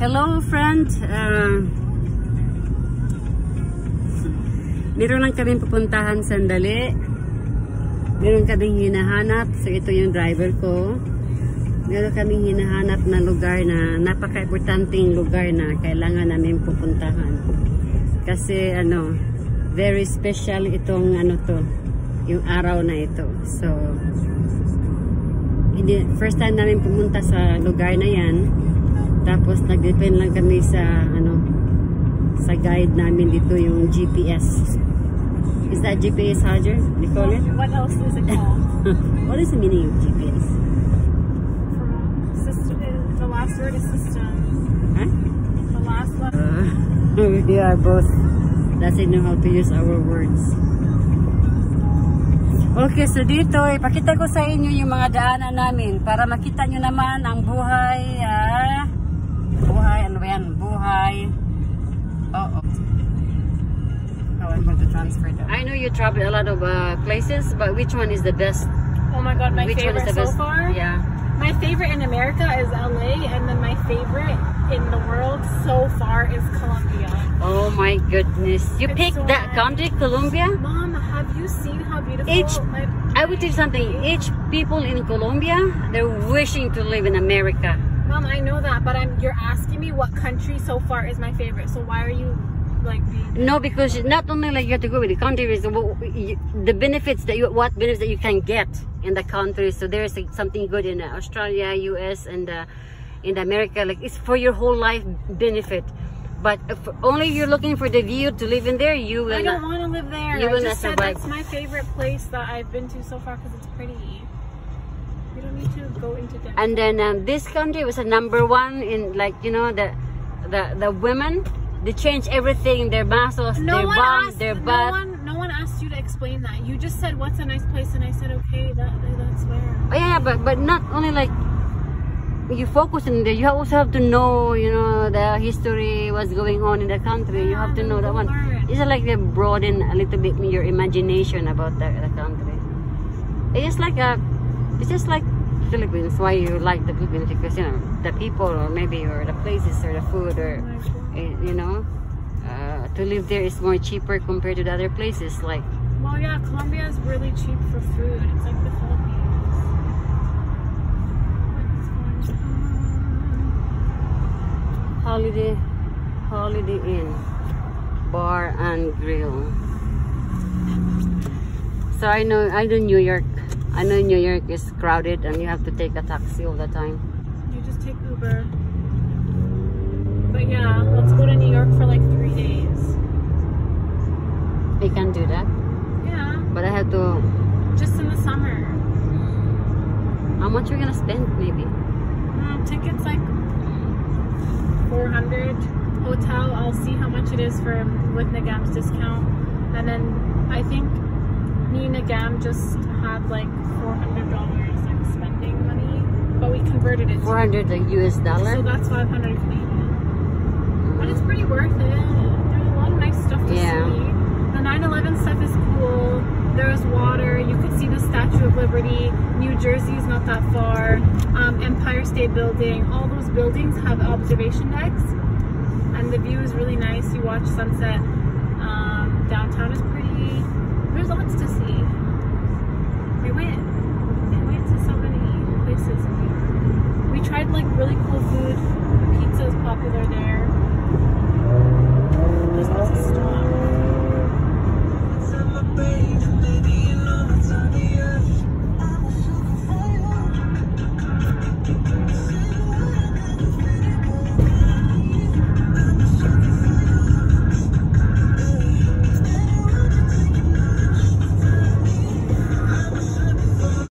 Hello friend. Uh, meron lang kaming pupuntahan sandali. Meron kaming hinahanap. So ito yung driver ko. Meron kaming hinahanap na lugar na napaka-importanting lugar na kailangan namin pupuntahan. Kasi ano, very special itong ano to, yung araw na ito. So, hindi, first time namin pumunta sa lugar na yan. Nag-depend lang kami sa ano sa guide namin dito yung GPS. Is that GPS, Roger? They call it? What else is it called? What is the meaning of GPS? system. The last word is system. Huh? The last letter. Uh, we are both doesn't know how to use our words. Okay, so dito, ipakita ko sa inyo yung mga daanan namin para makita nyo naman ang buhay, ah, buhay, ano ba yan, buhay, oh, oh. Oh, I'm going to transfer that. I know you travel a lot of uh, places, but which one is the best? Oh my god, my which one is favorite the so best? far? Yeah. My favorite in America is LA, and then my favorite in the world so far is Colombia. Oh my goodness. You It's picked so that nice. country, Colombia? Mom, have you seen how beautiful Each- my I would tell you something. Each people in Colombia, they're wishing to live in America. Mom, I know that, but I'm you're asking me what country so far is my favorite. So why are you like being No, because not only like you have to go with the country, is the- the benefits that you, what benefits that you can get in the country. So there's like, something good in Australia, US, and uh, in America. Like it's for your whole life benefit. But if only you're looking for the view to live in there, you will I don't want to live there. You I will just not said survive. that's my favorite place that I've been to so far because it's pretty. We don't need to go into depth. And then um, this country was a number one in like you know the the the women. They change everything, their muscles, no their bum, asked. their no one. No one asked you to explain that. You just said what's a nice place, and I said okay. That that's where. Oh, yeah, but but not only like you focus in there. You also have to know, you know, the history, what's going on in the country. you have to know that one. Learn. It's like they broaden a little bit your imagination about the, the country. It's like a, it's just like Philippines. Why you like the Philippines because you know the people or maybe or the places or the food or eh, you know. Uh, to live there is more cheaper compared to the other places like Well, yeah, Colombia is really cheap for food. It's like the Philippines. What's going on? Holiday Holiday Inn Bar and Grill. So I know I know New York. I know New York is crowded and you have to take a taxi all the time. You just take Uber. But yeah, let's go to New York for like three days. I can do that, Yeah, but I have to. just in the summer. How much are you're gonna spend? Maybe. Mm, tickets like 400 hotel. I'll see how much it is for with Nagam's discount, and then I think me and Nagam just had like 400 dollars like spending money, but we converted it. Four hundred like US dollar? So that's 500 Canadian. But it's pretty worth it. There's a lot of nice stuff to Yeah. see. The 9/11 stuff is cool. There's water. You could see the Statue of Liberty. New Jersey is not that far. Um, Empire State Building. All those buildings have observation decks, and the view is really nice. You watch sunset. Um, downtown is pretty.